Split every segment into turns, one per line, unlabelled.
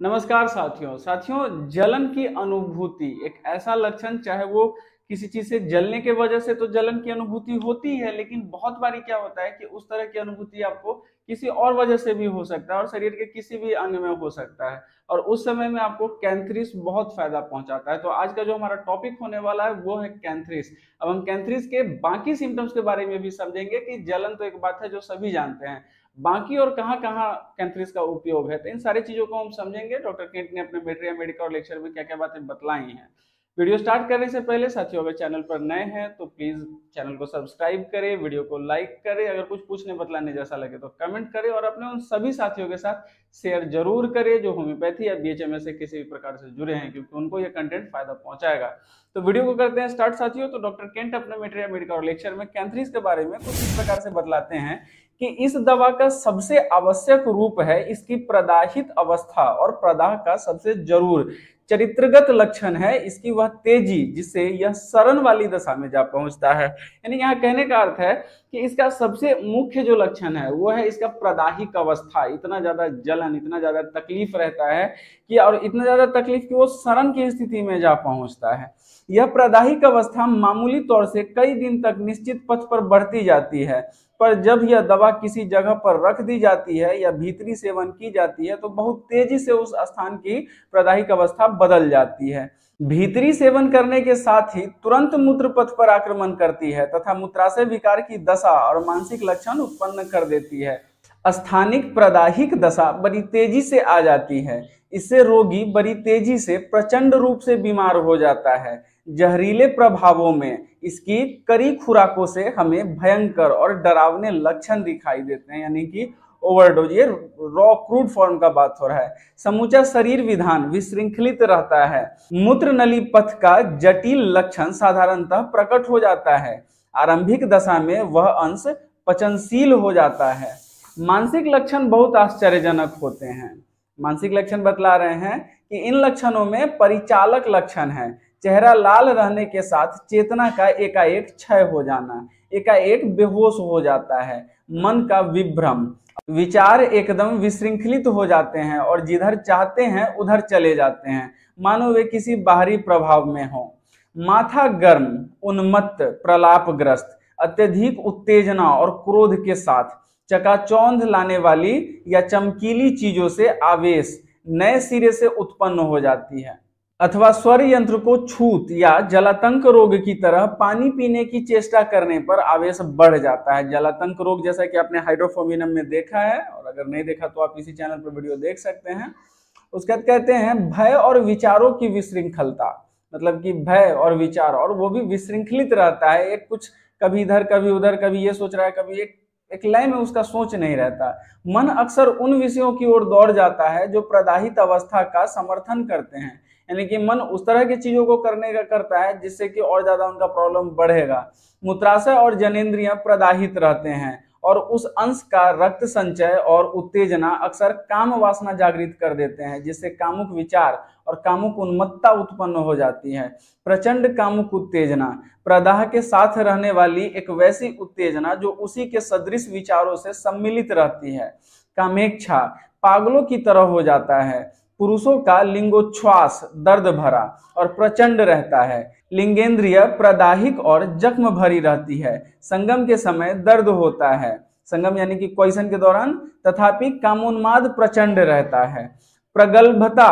नमस्कार साथियों। साथियों, जलन की अनुभूति, एक ऐसा लक्षण, चाहे वो किसी चीज़ से जलने के वजह से तो जलन की अनुभूति होती है, लेकिन बहुत बारी क्या होता है कि उस तरह की अनुभूति आपको किसी और वजह से भी हो सकता है और शरीर के किसी भी अंग में हो सकता है और उस समय में आपको कैंथ्रिस बहुत फ़ायदा पहुंचाता है। तो आज का जो हमारा टॉपिक होने वाला है, वो है कैंथ्रिस। अब हम कैंथ्रिस के बाकी सिम्टम्स के बारे में भी समझेंगे कि जलन तो एक बात है जो सभी जानते हैं बाकी और कहाँ कहाँ कैंथ्रिस का उपयोग है? तो इन सारी चीज़ों को हम समझेंगे। डॉक्टर केंट ने अपने मेट्रिया मेडिकल लेक्चर में क्या क्या बातें बतलाई हैं। वीडियो स्टार्ट करने से पहले साथियों, अगर चैनल पर नए हैं तो प्लीज़ चैनल को सब्सक्राइब करें वीडियो को लाइक करें। अगर कुछ पूछने बतलाने जैसा लगे तो कमेंट करें और अपने उन सभी साथियों के साथ शेयर ज़रूर करें जो होम्योपैथी या बीएचएमएस से किसी भी प्रकार से जुड़े हैं, क्योंकि उनको यह कंटेंट फ़ायदा पहुंचाएगा। तो वीडियो को करते हैं स्टार्ट साथियों। तो डॉक्टर केंट अपने मेटेरियल मेडिकल लेक्चर में कैंथरीज के बारे में कुछ इस प्रकार से बतलाते हैं। कि इस दवा का सबसे आवश्यक रूप है इसकी प्रदाहित अवस्था और प्रदाह का सबसे ज़रूर। चरित्रगत लक्षण है, इसकी वह तेज़ी जिससे यह सरन वाली दशा में जा पहुँचता है। यानी यहाँ कहने का अर्थ है कि इसका सबसे मुख्य जो लक्षण है, वो है इसका प्रदाहिक अवस्था। इतना ज़्यादा जलन, इतना ज़्यादा तकलीफ़ रहता है कि, और इतना ज़्यादा तकलीफ़ कि वो सरन की स्थिति में जा पहुँचता है। यह प्रदाहिक अवस्था मामूली तौर से कई दिन तक निश्चित पथ पर बढ़ती जाती है। पर जब यह दवा किसी जगह पर रख दी जाती है या भीतरी सेवन की जाती है तो बहुत तेज़ी से उस स्थान की प्रदाहिक अवस्था बदल जाती है। भीतरी सेवन करने के साथ ही तुरंत मूत्र पथ पर आक्रमण करती है तथा मूत्राशय विकार की दशा और मानसिक लक्षण उत्पन्न कर देती है। स्थानिक प्रदाहिक दशा बड़ी तेज़ी से आ जाती है। इससे रोगी बड़ी तेज़ी से प्रचंड रूप से बीमार हो जाता है। जहरीले प्रभावों में इसकी कड़ी खुराकों से हमें भयंकर और डरावने लक्षण दिखाई देते हैं। यानी कि ओवरडोज, ये रॉ क्रूड फॉर्म का बात हो रहा है। समूचा शरीर विधान विश्रृंखलित रहता है। मूत्र नली पथ का जटिल लक्षण साधारणतः प्रकट हो जाता है। आरंभिक दशा में वह अंश पचनशील हो जाता है। मानसिक लक्षण बहुत आश्चर्यजनक होते हैं। मानसिक लक्षण बतला रहे हैं कि इन लक्षणों में परिचालक लक्षण है। चेहरा लाल रहने के साथ चेतना का एकाएक क्षय हो जाना, एकाएक बेहोश हो जाता है। मन का विभ्रम विचार एकदम विश्रृंखलित हो जाते हैं और जिधर चाहते हैं, उधर चले जाते हैं। मानो वे किसी बाहरी प्रभाव में हो। माथा गर्म, उन्मत्त, प्रलापग्रस्त, अत्यधिक उत्तेजना और क्रोध के साथ, चकाचौंध लाने वाली या चमकीली चीज़ों से आवेश नए सिरे से उत्पन्न हो जाती है। अथवा स्वर यंत्र को छूत या जलातंक रोग की तरह पानी पीने की चेष्टा करने पर आवेश बढ़ जाता है। जलातंक रोग जैसा कि आपने हाइड्रोफोमिनम में देखा है, और अगर नहीं देखा तो आप इसी चैनल पर वीडियो देख सकते हैं। उसके बाद कहते हैं, भय और विचारों की विश्रृंखलता मतलब कि भय और विचार, और वो भी विश्रृंखलित रहता है। एक कुछ कभी इधर, कभी उधर, कभी ये सोच रहा है, कभी एक एक लय में उसका सोच नहीं रहता। मन अक्सर उन विषयों की ओर दौड़ जाता है जो प्रदाहित अवस्था का समर्थन करते हैं। यानी कि मन उस तरह की चीज़ों को करने का करता है, जिससे कि और ज़्यादा उनका प्रॉब्लम बढ़ेगा। मूत्राशय और जनेन्द्रियाँ प्रदाहित रहते हैं और उस अंश का रक्त संचय और उत्तेजना अक्सर काम वासना जागृत कर देते हैं, जिससे कामुक विचार और कामुक उन्मत्ता उत्पन्न हो जाती है। प्रचंड कामुक उत्तेजना, प्रदाह के साथ रहने वाली एक वैसी उत्तेजना जो उसी के सदृश विचारों से सम्मिलित रहती है। कामेक्षा पागलों की तरह हो जाता है। पुरुषों का लिंगोच्छ्वास, दर्द भरा और प्रचंड रहता है। लिंगेंद्रिय प्रदाहिक और जख्म भरी रहती है। संगम के समय दर्द होता है। संगम यानी कि क्वेश्चन के दौरान तथापि कामोन्माद प्रचंड रहता है। प्रगल्भता,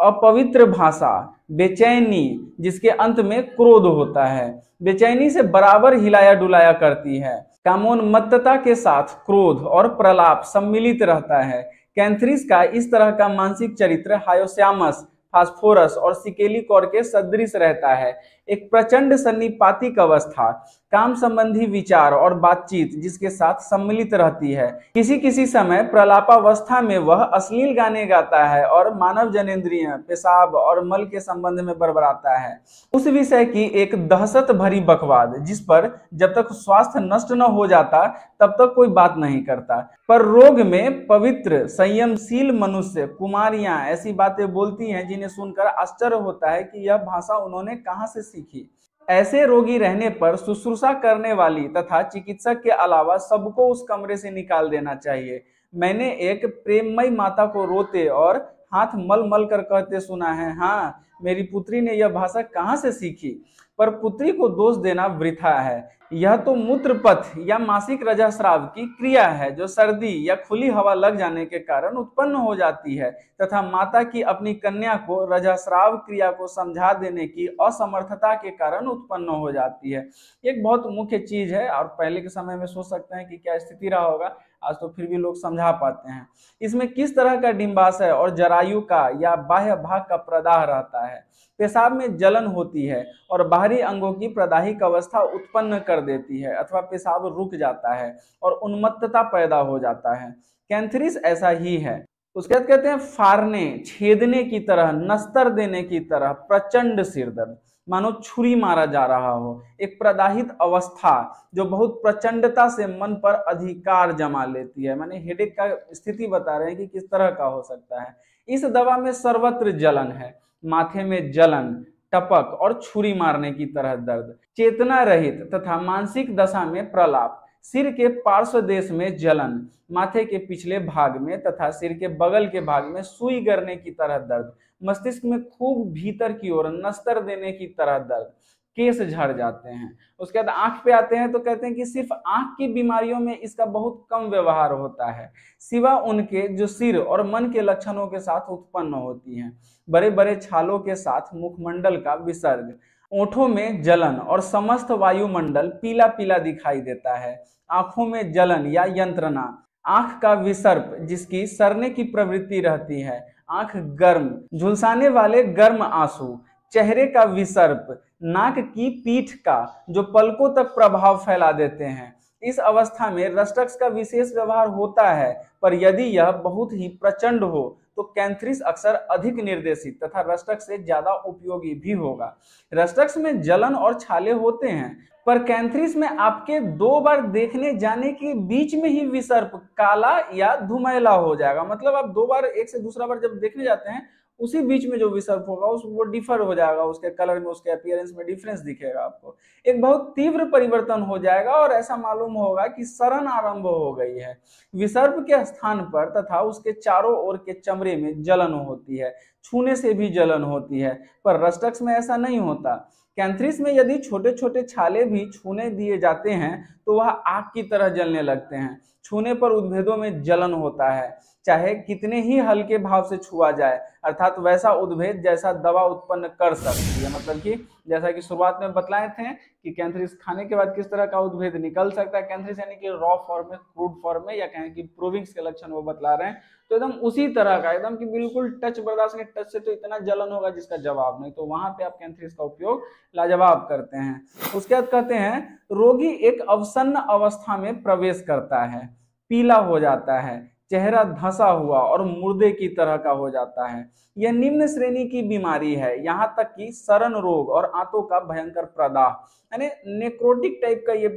अपवित्र भाषा, बेचैनी, जिसके अंत में क्रोध होता है। बेचैनी से बराबर हिलाया डुलाया करती है। कामोन्मत्तता के साथ क्रोध और प्रलाप सम्मिलित रहता है। कैंथ्रिस का इस तरह का मानसिक चरित्र हायोस्यामस, फास्फोरस और सिकेली कौर के सदृश रहता है। एक प्रचंड सन्निपातिक अवस्था, काम संबंधी विचार और बातचीत जिसके साथ सम्मिलित रहती है। किसी किसी समय प्रलापावस्था में वह अश्लील गाने गाता है और मानव जनेन्द्रिय पेशाब और मल के संबंध में बरबराता है। उस विषय की एक दहशत भरी बकवाद, जिस पर जब तक स्वास्थ्य नष्ट न हो जाता, तब तक कोई बात नहीं करता। पर रोग में पवित्र, संयमशील मनुष्य, कुमारियाँ ऐसी बातें बोलती हैं जिन्हें सुनकर आश्चर्य होता है कि यह भाषा उन्होंने कहाँ से सीखी। ऐसे रोगी रहने पर शुश्रूषा करने वाली तथा चिकित्सक के अलावा सबको उस कमरे से निकाल देना चाहिए। मैंने एक प्रेममय माता को रोते और हाथ मल मल कर कहते सुना है हाँ मेरी पुत्री ने यह भाषा कहाँ से सीखी? पर पुत्री को दोष देना वृथा है। यह तो मूत्र पथ या मासिक रजस्राव की क्रिया है, जो सर्दी या खुली हवा लग जाने के कारण उत्पन्न हो जाती है, तथा माता की अपनी कन्या को रजस्राव क्रिया को समझा देने की असमर्थता के कारण उत्पन्न हो जाती है। एक बहुत मुख्य चीज़ है, और पहले के समय में सोच सकते हैं कि क्या स्थिति रहा होगा। आज तो फिर भी लोग समझा पाते हैं। इसमें किस तरह का डिम्बाशय और जरायु का या बाह्य भाग का प्रदाह रहता है? पेशाब में जलन होती है और बाहरी अंगों की प्रदाहिक अवस्था उत्पन्न कर देती है अथवा पेशाब रुक जाता है और उन्मत्तता पैदा हो जाता है। कैंथरिस ऐसा ही है। उसके बाद कहते हैं फारने, छेदने की तरह, नस्तर देने की तरह, प्रचंड सिरदर्द। मानो छुरी मारा जा रहा हो। एक प्रदाहित अवस्था जो बहुत प्रचंडता से मन पर अधिकार जमा लेती है। मैंने हेडेक का स्थिति बता रहे हैं कि किस तरह का हो सकता है। इस दवा में सर्वत्र जलन है। माथे में जलन, टपक और छुरी मारने की तरह दर्द। चेतना रहित तथा मानसिक दशा में प्रलाप। सिर के पार्श्व देश में जलन, माथे के पिछले भाग में तथा सिर के बगल के भाग में सुई करने की तरह दर्द, मस्तिष्क में खूब भीतर की ओर नस्तर देने की तरह दर्द, केस झड़ जाते हैं। उसके बाद आँख पे आते हैं तो कहते हैं कि सिर्फ़ आँख की बीमारियों में इसका बहुत कम व्यवहार होता है। सिवा उनके जो सिर और मन के लक्षणों के साथ उत्पन्न होती हैं। बड़े बड़े छालों के साथ मुखमंडल का विसर्ग ओठों में जलन और समस्त वायुमंडल पीला पीला दिखाई देता है। आँखों में जलन या यंत्रणा, आँख का विसर्प जिसकी सरने की प्रवृत्ति रहती है। आँख गर्म, झुलसाने वाले गर्म आँसू, चेहरे का विसर्प, नाक की पीठ का, जो पलकों तक प्रभाव फैला देते हैं। इस अवस्था में रस्टक्स का विशेष व्यवहार होता है, पर यदि यह बहुत ही प्रचंड हो तो कैंथ्रिस अक्सर अधिक निर्देशित तथा रस्टक से ज़्यादा उपयोगी भी होगा। रस्टक्स में जलन और छाले होते हैं, पर कैंथ्रिस में आपके दो बार देखने जाने के बीच में ही विसर्प काला या धुमैला हो जाएगा। मतलब आप दो बार, एक से दूसरा बार जब देखने जाते हैं उसी बीच में जो विसर्प होगा, उस, वो डिफर हो जाएगा, उसके कलर में, उसके अपियरेंस में डिफरेंस दिखेगा आपको। एक बहुत तीव्र परिवर्तन हो जाएगा और ऐसा मालूम होगा कि शरण आरंभ हो गई है। विसर्प के स्थान पर तथा उसके चारों ओर के चमड़े में जलन होती है, छूने से भी जलन होती है, पर रस्टक्स में ऐसा नहीं होता। कैंथ्रिस में यदि छोटे छोटे छाले भी छूने दिए जाते हैं तो वह आग की तरह जलने लगते हैं। छूने पर उद्भेदों में जलन होता है। चाहे कितने ही हल्के भाव से छुआ जाए, अर्थात वैसा उद्भेद जैसा दवा उत्पन्न कर सकती है। मतलब कि जैसा कि शुरुआत में बतलाए थे कि कैंथरिस खाने के बाद किस तरह का उद्भेद निकल सकता है कैंथरिस यानी कि रॉ फॉर्म में क्रूड फॉर्म में, या कहें कि प्रोविंग्स के लक्षण वो बतला रहे हैं। तो एकदम उसी तरह का, एकदम कि बिल्कुल टच बर्दाश्त के टच से तो इतना जलन होगा जिसका जवाब नहीं। तो वहाँ पे आप कैंथरिस का उपयोग लाजवाब करते हैं। उसके बाद कहते हैं, रोगी एक अवसन्न अवस्था में प्रवेश करता है, पीला हो जाता है। चेहरा धंसा हुआ और मुर्दे की तरह का हो जाता है। यह निम्न श्रेणी की बीमारी है। यहाँ तक कि सरन रोग और आंतों का भयंकर प्रदाह, यानी नेक्रोटिक टाइप का ये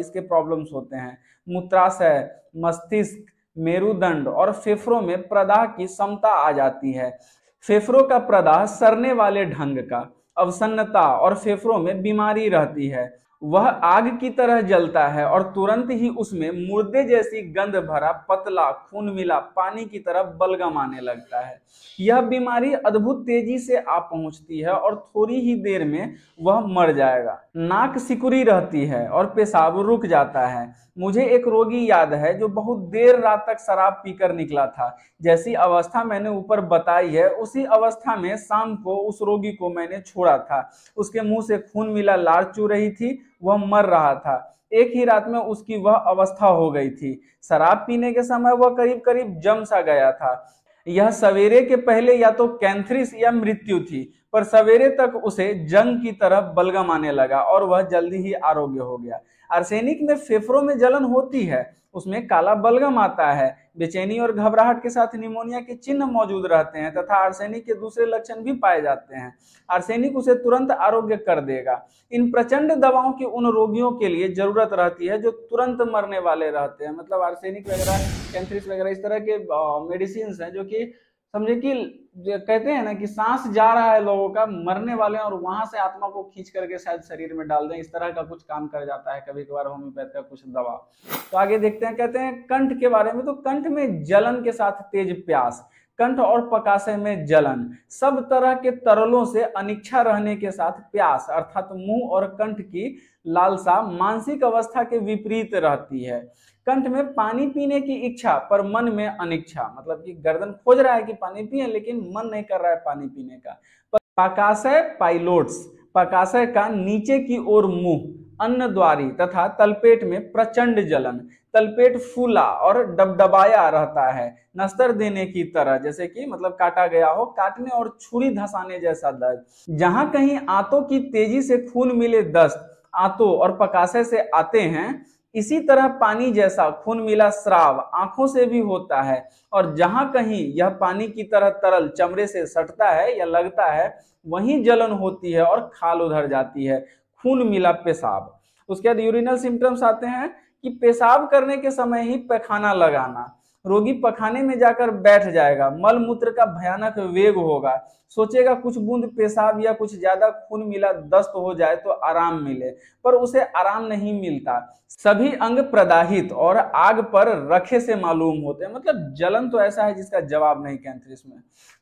इसके प्रॉब्लम्स होते हैं। मूत्राशय, मस्तिष्क, मेरुदंड और फेफड़ों में प्रदाह की क्षमता आ जाती है। फेफड़ों का प्रदाह सरने वाले ढंग का, अवसन्नता और फेफड़ों में बीमारी रहती है। वह आग की तरह जलता है और तुरंत ही उसमें मुर्दे जैसी गंध भरा, पतला खून मिला पानी की तरह बलगम आने लगता है। यह बीमारी अद्भुत तेज़ी से आ पहुँचती है और थोड़ी ही देर में वह मर जाएगा। नाक सिकुड़ी रहती है और पेशाब रुक जाता है। मुझे एक रोगी याद है जो बहुत देर रात तक शराब पीकर निकला था। जैसी अवस्था मैंने ऊपर बताई है, उसी अवस्था में शाम को उस रोगी को मैंने छोड़ा था। उसके मुँह से खून मिला लार चू रही थी वह मर रहा था। एक ही रात में उसकी वह अवस्था हो गई थी। शराब पीने के समय वह करीब करीब जम सा गया था। यह सवेरे के पहले या तो कैंथ्रिस या मृत्यु थी, पर सवेरे तक उसे जंग की तरफ़ बलगम आने लगा और वह जल्दी ही आरोग्य हो गया। आर्सेनिक में फेफड़ों में जलन होती है, उसमें काला बलगम आता है। बेचैनी और घबराहट के साथ निमोनिया के चिन्ह मौजूद रहते हैं तथा आर्सेनिक के दूसरे लक्षण भी पाए जाते हैं। आर्सेनिक उसे तुरंत आरोग्य कर देगा। इन प्रचंड दवाओं की उन रोगियों के लिए ज़रूरत रहती है जो तुरंत मरने वाले रहते हैं। मतलब आर्सेनिक वगैरह, कैंथ्रिस वगैरह, इस तरह के मेडिसिन है जो कि समझे कि कहते हैं ना कि सांस जा रहा है लोगों का, मरने वाले और वहाँ से आत्मा को खींच करके शायद शरीर में डाल दें। इस तरह का कुछ काम कर जाता है कभी कभार होम्योपैथ का कुछ दवा। तो आगे देखते हैं, कहते हैं कंठ के बारे में तो कंठ में जलन के साथ तेज प्यास, कंठ और पकाशय में जलन, सब तरह के तरलों से अनिच्छा रहने के साथ प्यास, अर्थात मुँह और कंठ की लालसा मानसिक अवस्था के विपरीत रहती है। कंठ में पानी पीने की इच्छा, पर मन में अनिच्छा। मतलब कि गर्दन खोज रहा है कि पानी पिए, लेकिन मन नहीं कर रहा है पानी पीने का। पकाशय पाइलोट्स पकाशय का नीचे की ओर मुँह अन्न द्वारी तथा तलपेट में प्रचंड जलन। तलपेट फूला और डबडबाया रहता है, नस्तर देने की तरह, जैसे कि मतलब काटा गया हो, काटने और छुरी धसाने जैसा दर्द। जहाँ कहीं आंतों की तेज़ी से खून मिले दस्त, आंतों और पकाशय से आते हैं इसी तरह पानी जैसा खून मिला श्राव आँखों से भी होता है और जहाँ कहीं यह पानी की तरह तरल चमड़े से सटता है या लगता है, वहीं जलन होती है और खाल उधर जाती है। खून मिला पेशाब। उसके बाद यूरिनल सिम्टम्स आते हैं कि पेशाब करने के समय ही पैखाना लगाना। रोगी पखाने में जाकर बैठ जाएगा। मल मूत्र का भयानक वेग होगा। सोचेगा कुछ बूंद पेशाब या कुछ ज़्यादा खून मिला दस्त हो जाए तो आराम मिले, पर उसे आराम नहीं मिलता। सभी अंग प्रदाहित और आग पर रखे से मालूम होते हैं। मतलब जलन तो ऐसा है जिसका जवाब नहीं कैंथ्रिस में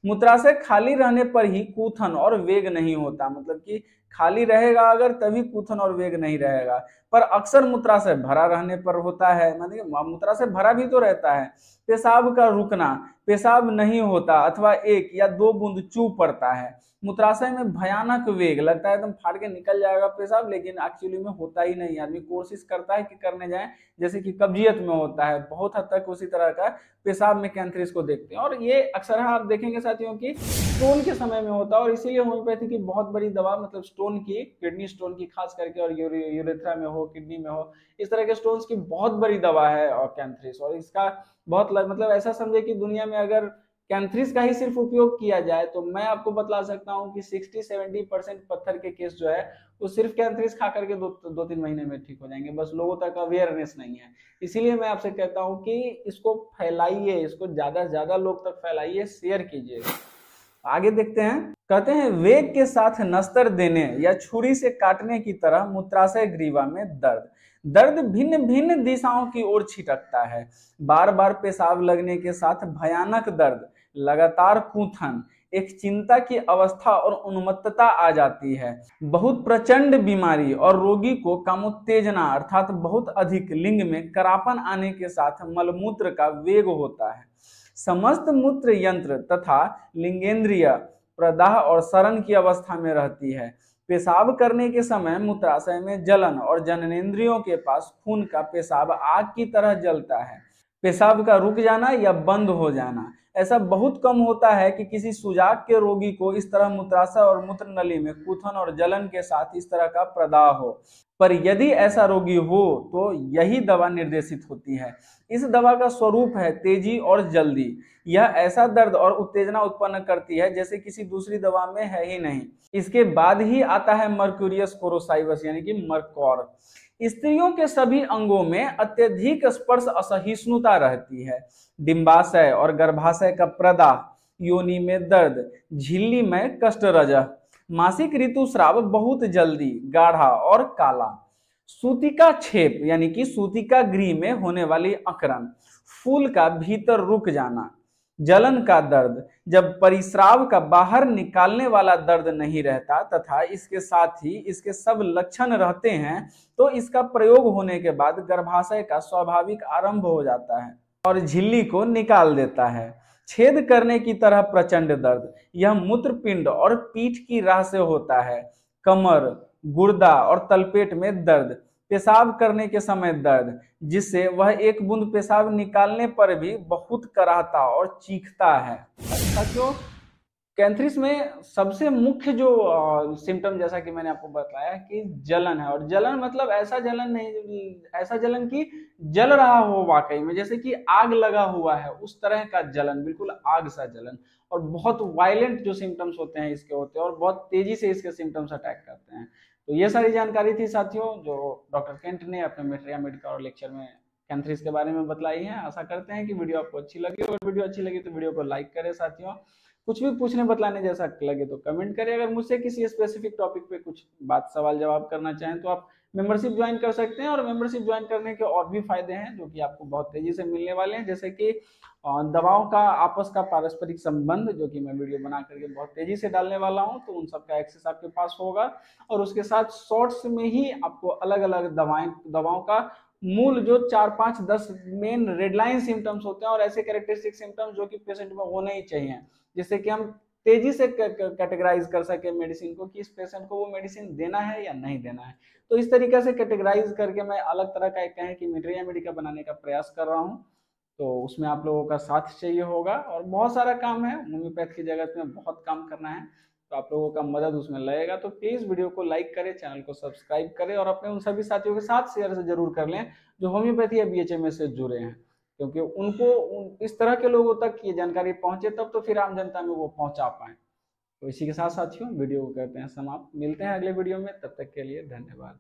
मूत्राशय खाली रहने पर ही कूथन और वेग नहीं होता। मतलब कि खाली रहेगा अगर तभी कूथन और वेग नहीं रहेगा। पर अक्सर मूत्राशय भरा रहने पर होता है। मतलब मूत्राशय भरा भी तो रहता है। पेशाब का रुकना, पेशाब नहीं होता अथवा एक या दो बूंद चू पड़ता है। मूत्राशय में भयानक वेग लगता है, एकदम तो फाड़ के निकल जाएगा पेशाब, लेकिन एक्चुअली में होता ही नहीं। आदमी कोशिश करता है कि करने जाए, जैसे कि कब्जियत में होता है। बहुत हद तक उसी तरह का पेशाब में कैंथरिस को देखते हैं। और ये अक्सर आप देखेंगे साथियों की स्टोन के समय में होता है और इसीलिए होम्योपैथी की बहुत बड़ी दवा मतलब स्टोन की किडनी स्टोन की, खास करके और यूरेथ्रा में हो किडनी में हो, इस तरह के स्टोन्स की बहुत बड़ी दवा है, और कैंथरिस और इसका बहुत मतलब ऐसा समझे कि दुनिया में अगर कैंथ्रिस का ही सिर्फ़ उपयोग किया जाए तो मैं आपको बतला सकता हूँ कि 60-70 परसेंट पत्थर के केस जो है, वो सिर्फ़ कैंथ्रिस खा करके दो दो तीन महीने में ठीक हो जाएँगे। बस लोगों तक अवेयरनेस नहीं है। इसीलिए मैं आपसे कहता हूँ कि इसको फैलाइए, इसको ज़्यादा से ज़्यादा लोग तक फैलाइए शेयर कीजिए। आगे देखते हैं। कहते हैं, वेग के साथ नस्तर देने या छुरी से काटने की तरह मूत्राशय ग्रीवा में दर्द। दर्द भिन्न भिन्न दिशाओं की ओर छिटकता है। बार बार पेशाब लगने के साथ भयानक दर्द, लगातार कूथन एक चिंता की अवस्था और उन्मत्तता आ जाती है। बहुत प्रचंड बीमारी और रोगी को कामोत्तेजना, अर्थात बहुत अधिक लिंग में करापन आने के साथ मलमूत्र का वेग होता है। समस्त मूत्र यंत्र तथा लिंगेंद्रिय प्रदाह और सरन की अवस्था में रहती है। पेशाब करने के समय मूत्राशय में जलन और जननेन्द्रियों के पास खून का पेशाब आग की तरह जलता है। पेशाब का रुक जाना या बंद हो जाना, ऐसा बहुत कम होता है कि किसी सुजाक के रोगी को इस तरह मूत्राशय और मूत्र नली में कुथन और जलन के साथ इस तरह का प्रदाह हो। पर यदि ऐसा रोगी हो तो यही दवा निर्देशित होती है। इस दवा का स्वरूप है तेज़ी और जल्दी। यह ऐसा दर्द और उत्तेजना उत्पन्न करती है, जैसे किसी दूसरी दवा में है ही नहीं। इसके बाद ही आता है मर्क्यूरियस कोरोसाइवस, यानी कि मर्कौर। स्त्रियों के सभी अंगों में अत्यधिक स्पर्श असहिष्णुता रहती है। डिम्बाशय और गर्भाशय का प्रदाह, योनि में दर्द, झिल्ली में कष्ट रजह मासिक ऋतु श्राव बहुत जल्दी, गाढ़ा और काला। सूतिका छेप, यानी कि सूतिका गृह में होने वाली अकरण फूल का भीतर रुक जाना, जलन का दर्द, जब परिश्राव का बाहर निकालने वाला दर्द नहीं रहता तथा इसके साथ ही इसके सब लक्षण रहते हैं तो इसका प्रयोग होने के बाद गर्भाशय का स्वाभाविक आरंभ हो जाता है और झिल्ली को निकाल देता है। छेद करने की तरह प्रचंड दर्द। यह मूत्रपिंड और पीठ की राह से होता है। कमर, गुर्दा और तलपेट में दर्द। पेशाब करने के समय दर्द, जिससे वह एक बूंद पेशाब निकालने पर भी बहुत कराहता और चीखता है। अच्छा कैंथ्रिस में सबसे मुख्य जो सिम्टम जैसा कि मैंने आपको बताया कि जलन है, और जलन मतलब ऐसा जलन नहीं, ऐसा जलन कि जल रहा हो वाकई में, जैसे कि आग लगा हुआ है, उस तरह का जलन, बिल्कुल आग सा जलन, और बहुत वायलेंट जो सिम्टम्स होते हैं इसके होते हैं, और बहुत तेज़ी से इसके सिम्टम्स अटैक करते हैं। तो ये सारी जानकारी थी साथियों, जो डॉक्टर केंट ने अपने मेटेरिया मेडिकल लेक्चर में कैंथ्रिस के बारे में बतलाई है। आशा करते हैं कि वीडियो आपको अच्छी लगी और वीडियो अच्छी लगी तो वीडियो को लाइक करें साथियों। कुछ भी पूछने बतलाने जैसा लगे तो कमेंट करें। अगर मुझसे किसी स्पेसिफिक टॉपिक पे कुछ बात, सवाल, जवाब करना चाहें तो आप मेंबरशिप ज्वाइन कर सकते हैं और मेंबरशिप ज्वाइन करने के और भी फ़ायदे हैं जो कि आपको बहुत तेज़ी से मिलने वाले हैं। जैसे कि दवाओं का, आपस का पारस्परिक संबंध जो कि मैं वीडियो बना करके बहुत तेज़ी से डालने वाला हूँ तो उन सब का एक्सेस आपके पास होगा। और उसके साथ शॉर्ट्स में ही आपको अलग अलग दवाएँ, दवाओं का मूल जो चार पाँच दस मेन रेडलाइन सिम्टम्स होते हैं और ऐसे कैरेक्टरिस्टिक सिम्टम्स जो कि पेशेंट में होने ही चाहिए। जिससे कि हम तेज़ी से कैटेगराइज कर सके मेडिसिन को कि इस पेशेंट को वो मेडिसिन देना है या नहीं देना है। तो इस तरीके से कैटेगराइज करके मैं अलग तरह का एक कहें कि मेटेरिया मेडिका बनाने का प्रयास कर रहा हूँ। तो उसमें आप लोगों का साथ चाहिए होगा और बहुत सारा काम है। होम्योपैथ की जगत में बहुत काम करना है। तो आप लोगों का मदद उसमें लगेगा। तो प्लीज़ वीडियो को लाइक करें चैनल को सब्सक्राइब करें और अपने उन सभी साथियों के साथ शेयर ज़रूर कर लें जो होम्योपैथी या बी से जुड़े हैं। क्योंकि उनको उन, इस तरह के लोगों तक ये जानकारी पहुँचे तब तो फिर आम जनता में वो पहुँचा पाए। तो इसी के साथ साथियों वीडियो को करते हैं समाप्त। मिलते हैं अगले वीडियो में तब तक के लिए धन्यवाद।